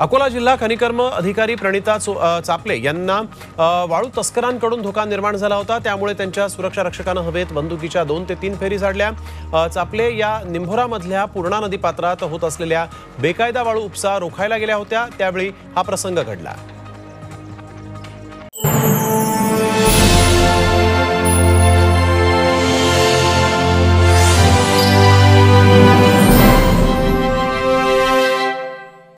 अकोला जिल्हा खनिकर्म अधिकारी प्रणिता चो- चापले यांना वाळू तस्करांकडून धोका निर्माण झाला होता. त्यामुळे त्यांच्या सुरक्षा रक्षकानं हवेत बंदुकीच्या दोन ते तीन फेरी झाडल्या. चापले या निंभोरामधल्या पूर्णा नदी पात्रात होत असलेल्या बेकायदा वाळू उपसा रोखायला गेल्या होत्या. त्यावेळी हा प्रसंग घडला.